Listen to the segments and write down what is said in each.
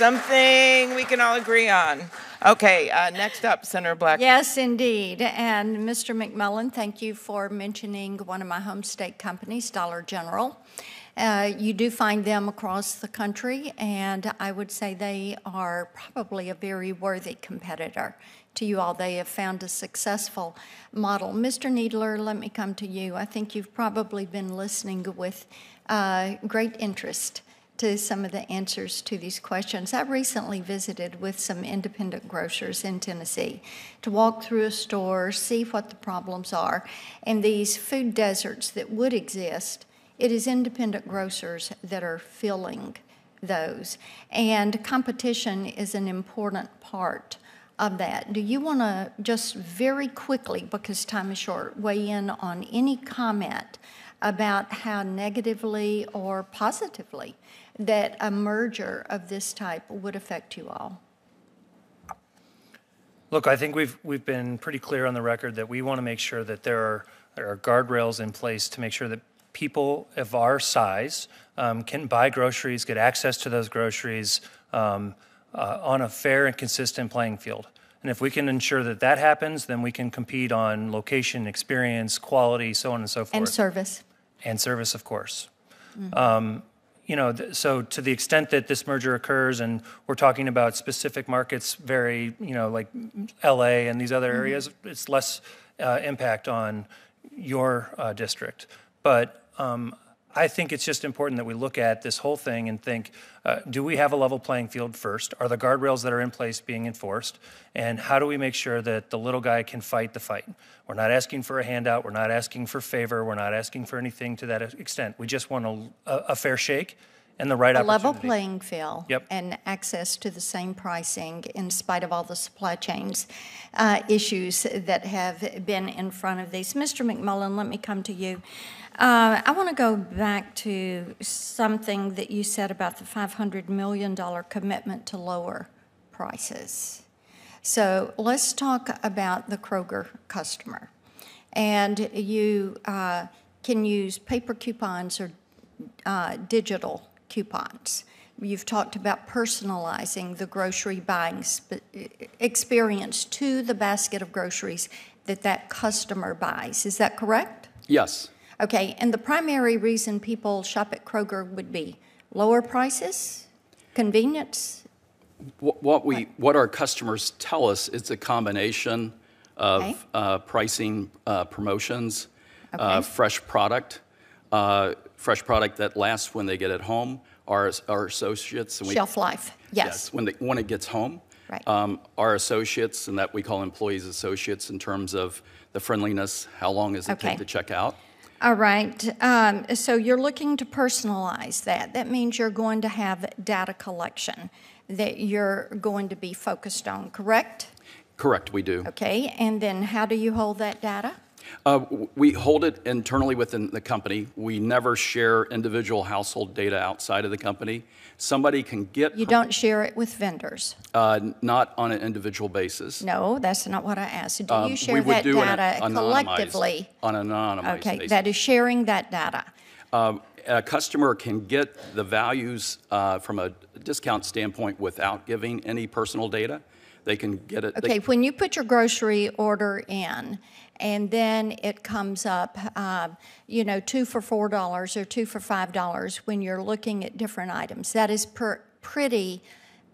something we can all agree on. Okay, uh, next up, Senator Black. Yes, indeed. And Mr. McMullen, thank you for mentioning one of my home state companies, Dollar General. Uh, you do find them across the country, and I would say they are probably a very worthy competitor to you all. They have found a successful model. Mr. Needler, let me come to you. I think you've probably been listening with uh, great interest to some of the answers to these questions. I recently visited with some independent grocers in Tennessee to walk through a store, see what the problems are, and these food deserts that would exist. It is independent grocers that are filling those. And competition is an important part of that. Do you want to just very quickly, because time is short, weigh in on any comment about how negatively or positively that a merger of this type would affect you all? Look, I think we've we've been pretty clear on the record that we want to make sure that there are there are guardrails in place to make sure that people of our size um, can buy groceries, get access to those groceries um, uh, on a fair and consistent playing field. And if we can ensure that that happens, then we can compete on location, experience, quality, so on and so forth. And service. And service, of course. Um, you know, th- so to the extent that this merger occurs and we're talking about specific markets, very, you know, like LA and these other areas, it's less uh, impact on your uh, district. But um, I think it's just important that we look at this whole thing and think uh, do we have a level playing field first? Are the guardrails that are in place being enforced? And how do we make sure that the little guy can fight the fight? We're not asking for a handout. We're not asking for favor. We're not asking for anything to that extent. We just want a, a, a fair shake and the right A opportunity. level playing field. Yep. And access to the same pricing in spite of all the supply chains uh, issues that have been in front of these. Mr. McMullen, let me come to you. Uh, I want to go back to something that you said about the $500 million commitment to lower prices. So let's talk about the Kroger customer. And you uh, can use paper coupons or uh, digital coupons. You've talked about personalizing the grocery buying sp- experience to the basket of groceries that that customer buys. Is that correct? Yes. Okay, and the primary reason people shop at Kroger would be lower prices, convenience, Wh- What we, what our customers tell us, it's a combination Okay. of uh, pricing uh, promotions, uh, fresh product, uh, fresh product that lasts when they get it home, our our associates. and we- shelf life. Yes. When, they, when it gets home. Right. Um, Our associates, and that we call employees associates in terms of the friendliness, how long does it Okay. take to check out? All right. Um, so you're looking to personalize that. That means you're going to have data collection that you're going to be focused on, correct? Correct, we do. Okay. And then how do you hold that data? Uh, We hold it internally within the company. We never share individual household data outside of the company. Somebody can get. You don't share it with vendors. uh, Not on an individual basis. No, that's not what I asked. Do Um, you share that do data anonymized- collectively? On an anonymized Okay, basis. that is sharing that data. Um, A customer can get the values uh, from a discount standpoint without giving any personal data. They can get it. Okay, when you put your grocery order in, and then it comes up, um, you know, two for four dollars or two for five dollars when you're looking at different items, that is per, pretty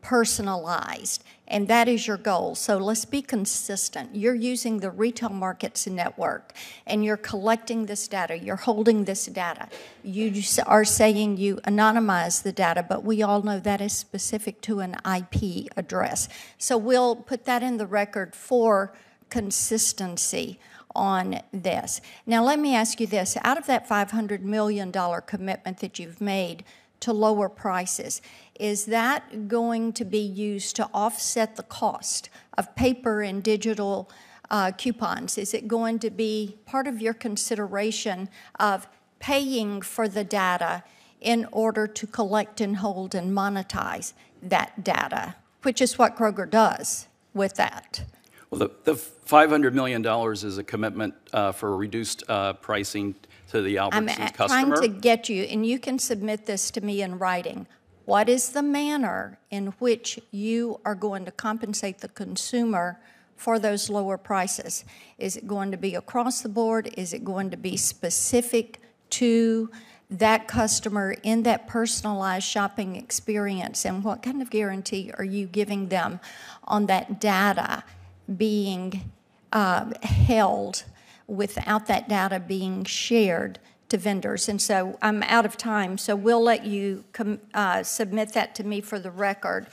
personalized, and that is your goal. So let's be consistent. You're using the retail markets network, and you're collecting this data. You're holding this data. You are saying you anonymize the data, but we all know that is specific to an IP address. So we'll put that in the record for consistency on this. Now, let me ask you this out of that $500 million commitment that you've made to lower prices, is that going to be used to offset the cost of paper and digital uh, coupons? Is it going to be part of your consideration of paying for the data in order to collect and hold and monetize that data, which is what Kroger does with that? Well, the, the $500 million is a commitment uh, for reduced uh, pricing to the I'm Albertsons trying customer. to get you, and you can submit this to me in writing. What is the manner in which you are going to compensate the consumer for those lower prices? Is it going to be across the board? Is it going to be specific to that customer in that personalized shopping experience? And what kind of guarantee are you giving them on that data being uh, held without that data being shared to vendors? And so I'm out of time, so we'll let you com- uh, submit that to me for the record.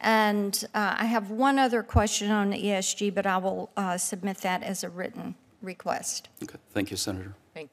And uh, I have one other question on the ESG, but I will uh, submit that as a written request. Okay, thank you, Senator. Thank you.